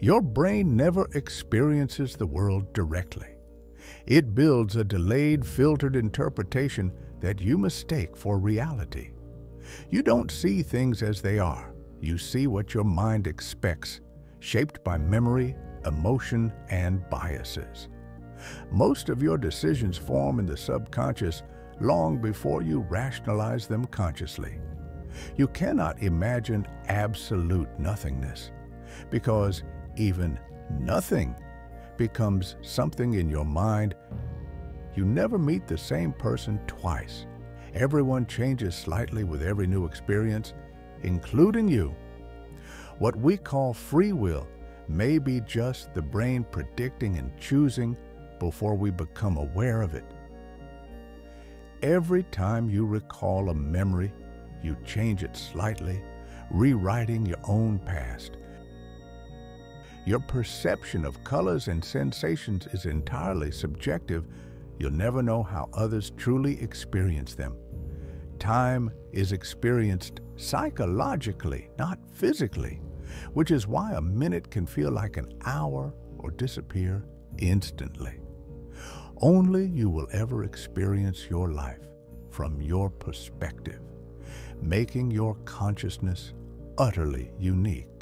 Your brain never experiences the world directly. It builds a delayed, filtered interpretation that you mistake for reality. You don't see things as they are. You see what your mind expects, shaped by memory, emotion, and biases. Most of your decisions form in the subconscious long before you rationalize them consciously. You cannot imagine absolute nothingness because even nothing becomes something in your mind. You never meet the same person twice. Everyone changes slightly with every new experience, including you. What we call free will may be just the brain predicting and choosing before we become aware of it. Every time you recall a memory, you change it slightly, rewriting your own past. Your perception of colors and sensations is entirely subjective. You'll never know how others truly experience them. Time is experienced psychologically, not physically, which is why a minute can feel like an hour or disappear instantly. Only you will ever experience your life from your perspective, making your consciousness utterly unique.